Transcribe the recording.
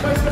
Let's go.